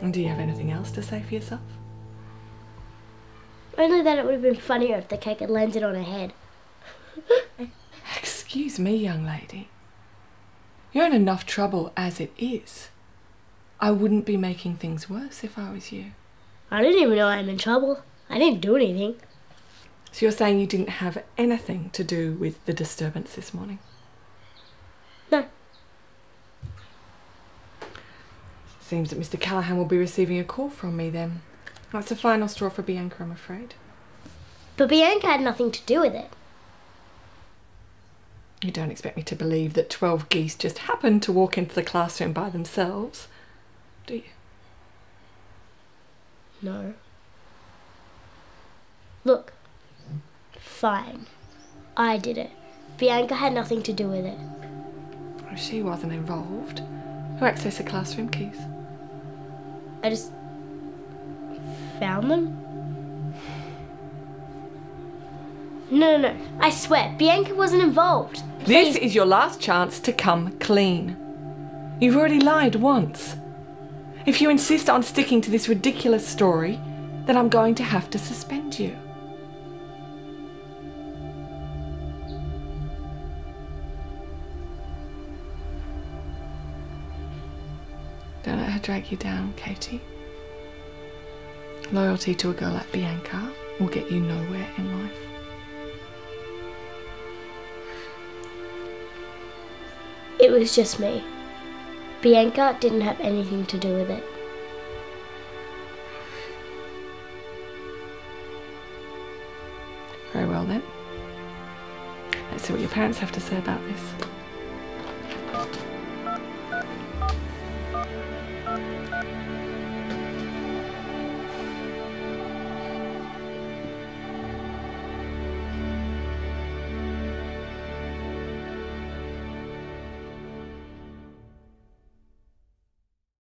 And do you have anything else to say for yourself? Only that it would have been funnier if the cake had landed on her head. Excuse me, young lady. You're in enough trouble as it is. I wouldn't be making things worse if I was you. I didn't even know I'm in trouble. I didn't do anything. So you're saying you didn't have anything to do with the disturbance this morning? No. Seems that Mr. Callahan will be receiving a call from me then. That's the final straw for Bianca, I'm afraid. But Bianca had nothing to do with it. You don't expect me to believe that 12 geese just happened to walk into the classroom by themselves, do you? No. Look. Fine. I did it. Bianca had nothing to do with it. Well, she wasn't involved. Who accessed the classroom keys? I just found them. No, no, no. I swear, Bianca wasn't involved. This is your last chance to come clean. You've already lied once. If you insist on sticking to this ridiculous story, then I'm going to have to suspend you. Don't let her drag you down, Katie. Loyalty to a girl like Bianca will get you nowhere in life. It was just me. Bianca didn't have anything to do with it. Very well then. Let's see what your parents have to say about this.